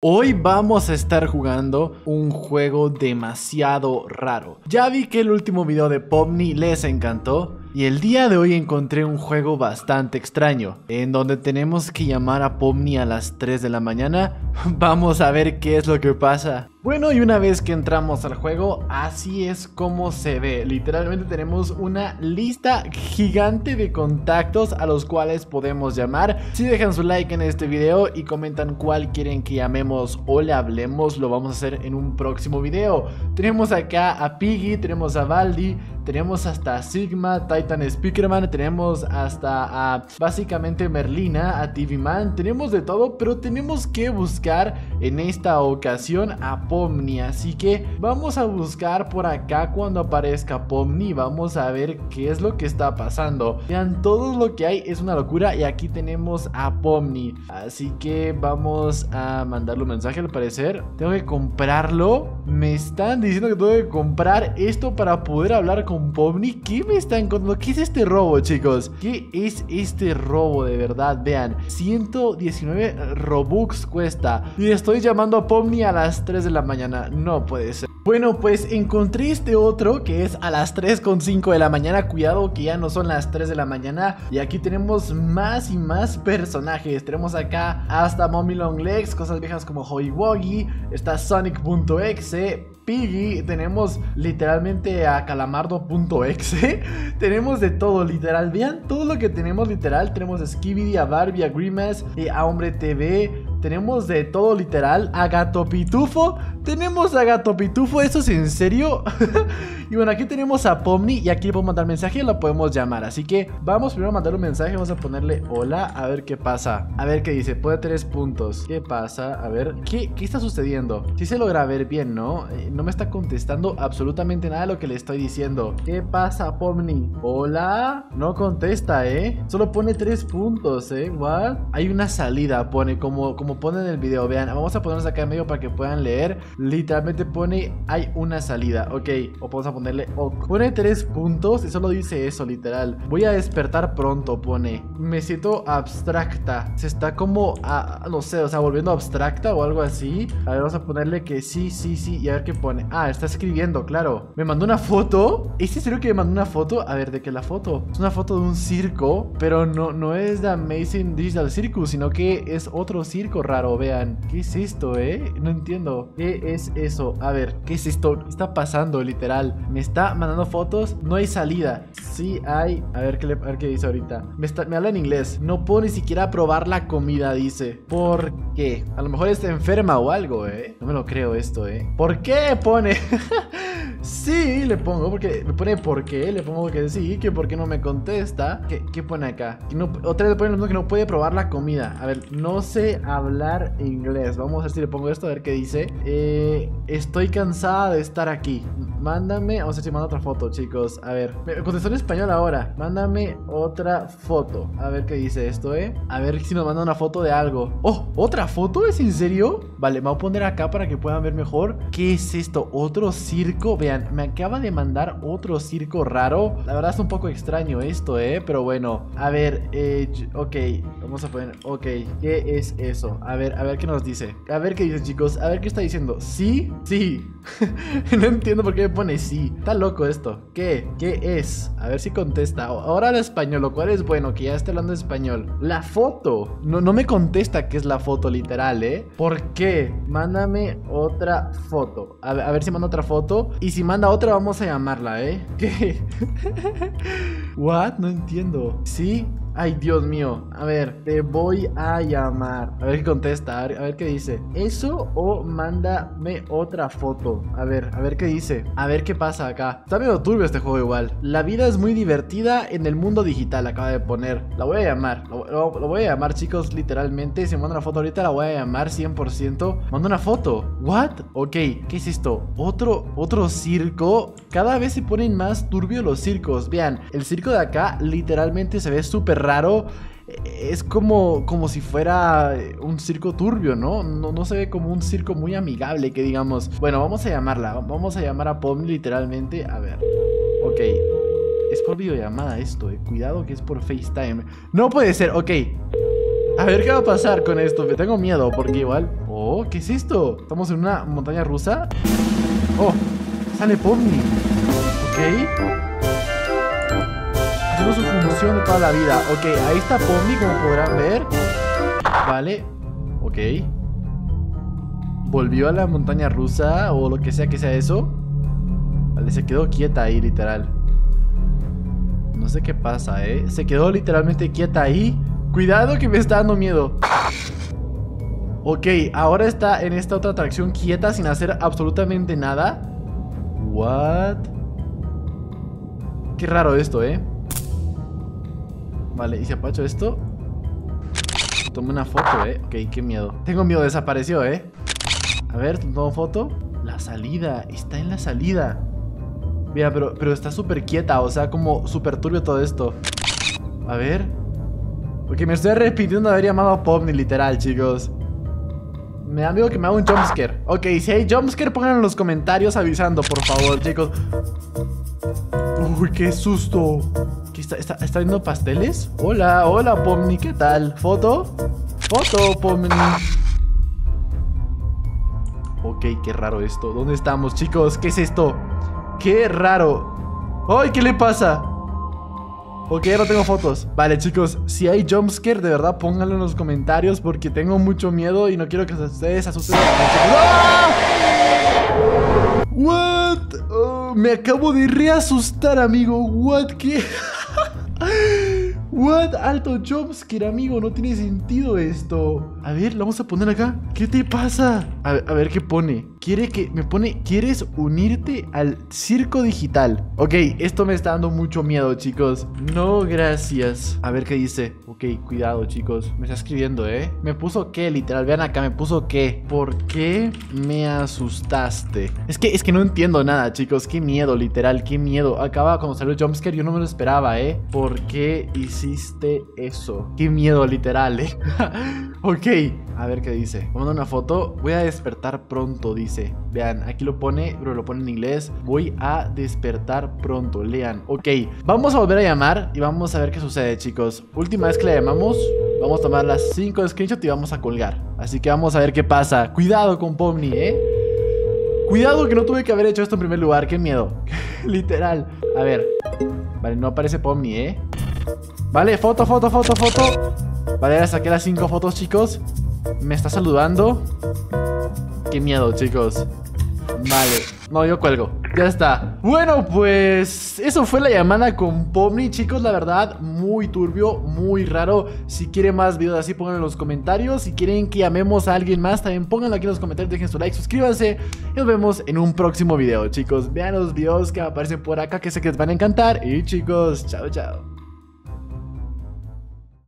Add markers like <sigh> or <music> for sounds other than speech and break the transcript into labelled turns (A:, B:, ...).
A: Hoy vamos a estar jugando un juego demasiado raro. Ya vi que el último video de Pomni les encantó y el día de hoy encontré un juego bastante extraño en donde tenemos que llamar a Pomni a las 3 de la mañana. <laughs> Vamos a ver qué es lo que pasa. Bueno, y una vez que entramos al juego, así es como se ve. Literalmente tenemos una lista gigante de contactos a los cuales podemos llamar. Si dejan su like en este video y comentan cuál quieren que llamemos o le hablemos, lo vamos a hacer en un próximo video. Tenemos acá a Piggy, tenemos a Baldi, tenemos hasta Sigma, Titan Speakerman, tenemos hasta a básicamente Merlina, a TV Man, tenemos de todo, pero tenemos que buscar en esta ocasión a Pomni. Así que vamos a buscar por acá cuando aparezca Pomni. Vamos a ver qué es lo que está pasando. Vean, todo lo que hay es una locura. Y aquí tenemos a Pomni. Así que vamos a mandarle un mensaje al parecer. Tengo que comprarlo. Me están diciendo que tengo que comprar esto para poder hablar con Pomni. ¿Qué me están contando? ¿Qué es este robo, chicos? ¿Qué es este robo de verdad? Vean, 119 Robux cuesta. Y estoy llamando a Pomni a las 3 de la mañana. No puede ser. Bueno, pues encontré este otro que es a las 3.5 de la mañana. Cuidado que ya no son las 3 de la mañana. Y aquí tenemos más y más personajes. Tenemos acá hasta Mommy Long Legs, cosas viejas como Hobby Woggy. Está Sonic.exe, Piggy. Tenemos literalmente a Calamardo.exe. <laughs> tenemos de todo, literal. Vean todo lo que tenemos, literal. Tenemos a Skibidi, a Barbie, a Grimace, y a Hombre TV. Tenemos de todo literal A Gato Pitufo Tenemos a Gato Pitufo, ¿eso es en serio? <laughs> y bueno, aquí tenemos a Pomni Y aquí le podemos mandar mensaje y la podemos llamar Así que vamos primero a mandar un mensaje Vamos a ponerle hola, a ver qué pasa A ver qué dice, pone tres puntos ¿Qué pasa? A ver, ¿qué, qué está sucediendo? Si se logra ver bien, ¿no? Eh, no me está contestando absolutamente nada de lo que le estoy diciendo ¿Qué pasa, Pomni? Hola No contesta, ¿eh? Solo pone tres puntos, ¿eh? ¿What? Hay una salida, pone como, como como pone en el video, vean, vamos a ponernos acá en medio para que puedan leer. Literalmente pone hay una salida, ok. O vamos a ponerle ok. Pone tres puntos y solo dice eso, literal. Voy a despertar pronto, pone. Me siento abstracta. Se está como, no sé, o sea, volviendo abstracta o algo así. A ver, vamos a ponerle que sí, sí, sí. Y a ver qué pone. Ah, está escribiendo, claro. Me mandó una foto. ¿Es serio que me mandó una foto? A ver, ¿de qué la foto? Es una foto de un circo, pero no, no es de Amazing Digital Circus, sino que es otro circo raro, vean. ¿Qué es esto, eh? No entiendo. ¿Qué es eso? A ver, ¿qué es esto? ¿Qué está pasando, literal? Me está mandando fotos. No hay salida. Sí hay. A ver qué, le, a ver qué dice ahorita. Me, está, me habla en inglés. No puedo ni siquiera probar la comida, dice. ¿Por qué? A lo mejor está enferma o algo, eh. No me lo creo esto, eh. ¿Por qué pone? <laughs> le pongo porque me pone por qué. Le pongo que sí, que por qué no me contesta. ¿Qué, qué pone acá? Otra vez pone que no puede probar la comida. A ver, no sé hablar inglés. Vamos a ver si le pongo esto a ver qué dice. Eh, estoy cansada de estar aquí. Mándame, vamos a ver si manda otra foto, chicos. A ver, me contestó en español ahora. Mándame otra foto. A ver qué dice esto, ¿eh? A ver si nos manda una foto de algo. Oh, ¿otra foto? ¿Es en serio? Vale, me voy a poner acá para que puedan ver mejor. ¿Qué es esto? ¿Otro circo? Vean, me acaba de mandar otro circo raro. La verdad es un poco extraño esto, ¿eh? Pero bueno, a ver, eh, ok, vamos a poner, ok, ¿qué es eso? A ver, a ver qué nos dice. A ver qué dice, chicos. A ver qué está diciendo. ¿Sí? Sí. <laughs> no entiendo por qué me pone sí. Está loco esto. ¿Qué? ¿Qué es? A ver si contesta. Ahora el español, lo cual es bueno que ya esté hablando español. La foto. No, no me contesta qué es la foto literal, ¿eh? ¿Por qué? Mándame otra foto. A ver, a ver si manda otra foto. Y si manda otra, vamos a llamarla, ¿eh? <laughs> ¿Qué? <laughs> ¿What? No entiendo. ¿Sí? Ay, Dios mío. A ver, te voy a llamar. A ver qué contesta. A ver, qué dice. ¿Eso o mándame otra foto? A ver, a ver qué dice. A ver qué pasa acá. Está medio turbio este juego igual. La vida es muy divertida en el mundo digital. Acaba de poner. La voy a llamar. Lo, voy a llamar, chicos, literalmente. Si me manda una foto ahorita, la voy a llamar 100%. Manda una foto. ¿What? Ok, ¿qué es esto? ¿Otro, otro circo? Cada vez se ponen más turbios los circos. Vean, el circo de acá literalmente se ve súper raro. Es como, como si fuera un circo turbio, ¿no? ¿no? No se ve como un circo muy amigable, que digamos. Bueno, vamos a llamarla. Vamos a llamar a Pom literalmente. A ver. Ok. Es por videollamada esto, eh. Cuidado que es por FaceTime. No puede ser, ok. A ver qué va a pasar con esto. Me tengo miedo porque igual... Oh, ¿qué es esto? ¿Estamos en una montaña rusa? Oh, sale Pomni. Ok. De toda la vida. Ok, ahí está Pomni, como podrán ver. Vale. Ok. Volvió a la montaña rusa o lo que sea que sea eso. Vale, se quedó quieta ahí, literal. No sé qué pasa, ¿eh? Se quedó literalmente quieta ahí. Cuidado que me está dando miedo. Ok, ahora está en esta otra atracción quieta sin hacer absolutamente nada. What? Qué raro esto, ¿eh? Vale, ¿y si apacho esto? Tome una foto, ¿eh? Ok, qué miedo. Tengo miedo, desapareció, ¿eh? A ver, tomo foto. La salida, está en la salida. Mira, pero, pero está súper quieta, o sea, como súper turbio todo esto. A ver. Porque me estoy arrepintiendo de haber llamado a Popni, literal, chicos. Me da miedo que me haga un jumpscare. Ok, si hay jumpscare, pónganlo en los comentarios avisando, por favor, chicos. Uy, qué susto. ¿Qué está, está, está viendo pasteles? Hola, hola, Pomni, ¿qué tal? ¿Foto? Foto, Pomni. Ok, qué raro esto. ¿Dónde estamos, chicos? ¿Qué es esto? ¡Qué raro! ¡Ay, qué le pasa! Ok, ya no tengo fotos Vale, chicos, si hay jumpscare, de verdad pónganlo en los comentarios Porque tengo mucho miedo y no quiero que ustedes asusten ¡Ah! What? Me acabo de reasustar, amigo What? ¿Qué? <laughs> What? Alto jumpscare, amigo. No tiene sentido esto. A ver, lo vamos a poner acá. ¿Qué te pasa? A, ver qué pone. Quiere que. Me pone. ¿Quieres unirte al circo digital? Ok, esto me está dando mucho miedo, chicos. No, gracias. A ver qué dice. Ok, cuidado, chicos. Me está escribiendo, ¿eh? Me puso qué, literal. Vean acá, me puso qué. ¿Por qué me asustaste? Es que, es que no entiendo nada, chicos. Qué miedo, literal. Qué miedo. Acaba cuando salió jumpscare. Yo no me lo esperaba, ¿eh? ¿Por qué hiciste? eso? Qué miedo, literal, ¿eh? <laughs> ok, a ver qué dice. Vamos a una foto. Voy a despertar pronto, Vean, aquí lo pone, pero lo pone en inglés. Voy a despertar pronto, lean. Ok, vamos a volver a llamar y vamos a ver qué sucede, chicos. Última vez que la llamamos, vamos a tomar las 5 screenshots y vamos a colgar. Así que vamos a ver qué pasa. Cuidado con Pomni, ¿eh? Cuidado que no tuve que haber hecho esto en primer lugar, qué miedo. <laughs> Literal. A ver. Vale, no aparece Pomni, ¿eh? Vale, foto, foto, foto, foto Vale, ya saqué las cinco fotos, chicos Me está saludando Qué miedo, chicos. Vale, no, yo cuelgo. Ya está. Bueno, pues eso fue la llamada con Pomni Chicos, la verdad, muy turbio Muy raro. Si quieren más videos así, pónganlo en los comentarios. Si quieren que llamemos a alguien más También pónganlo aquí en los comentarios, dejen su like, suscríbanse. Y nos vemos en un próximo video, chicos. Vean los videos que aparecen por acá Que sé que les van a encantar. Y chicos, chao, chao